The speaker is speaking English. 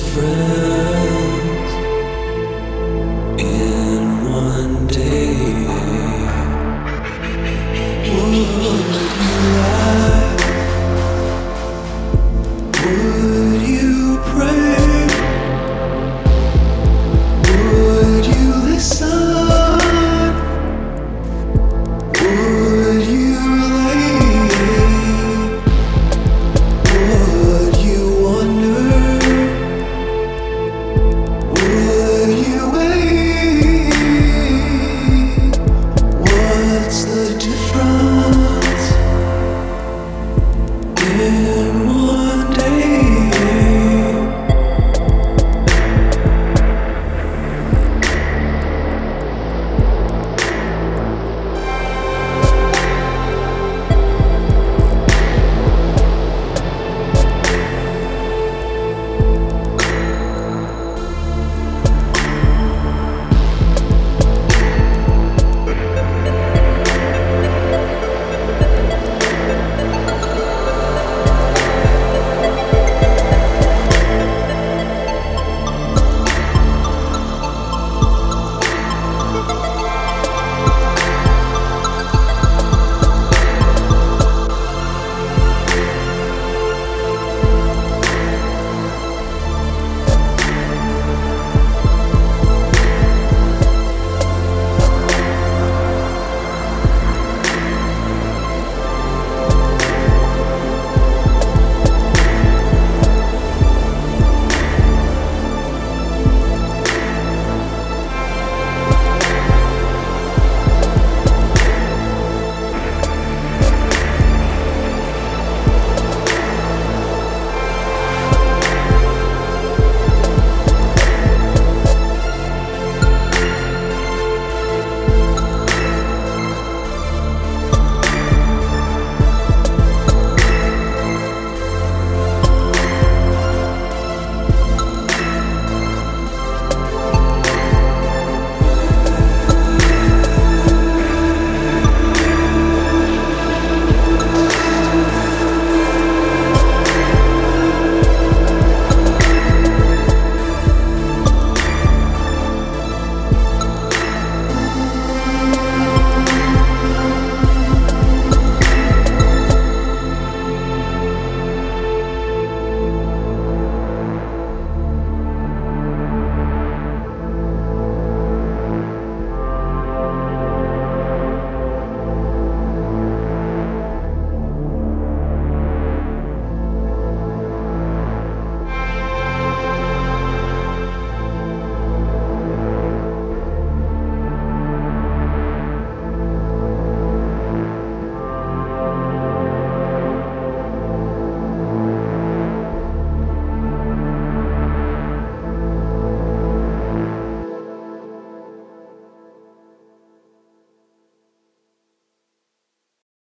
friend.